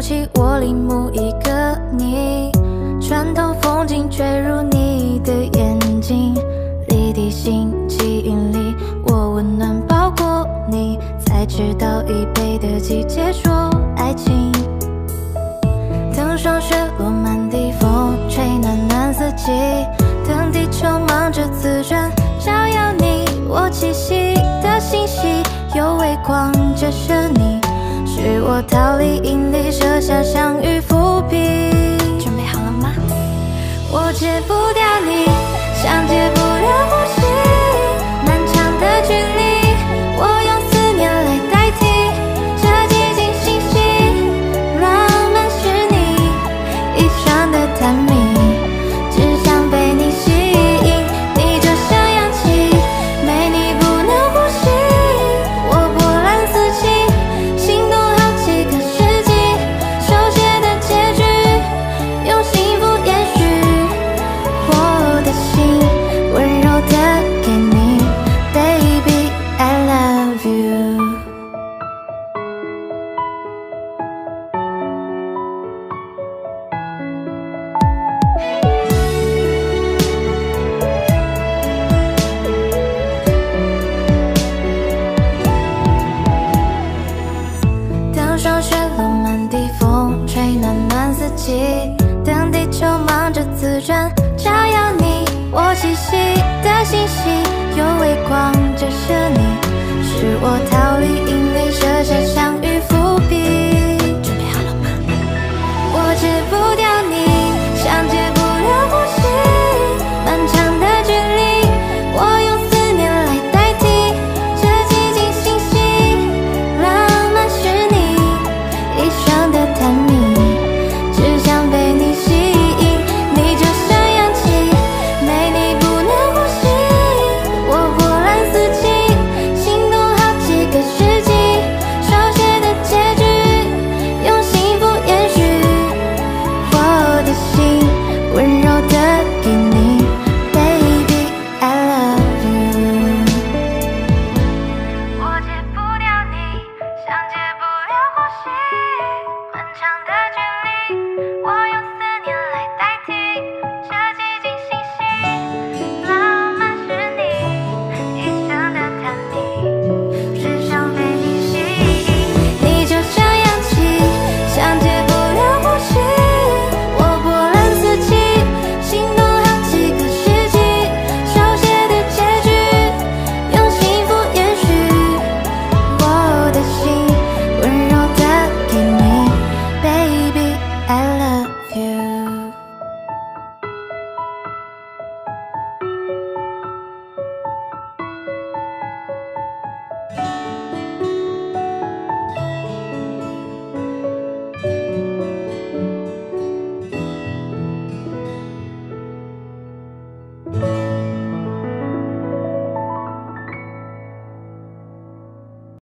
起我另某一个你，穿透风景坠入你的眼睛，立体心吸引力，我温暖包裹你，才知道一北的季节说爱情。等霜雪落满地，风吹暖暖四季，等地球忙着自转，照耀你我栖息的星系，有微光折射你。是我逃离引力设下相遇伏笔准备好了吗？我戒不掉你像戒不转照耀你我栖息的星系有微光折射你是我逃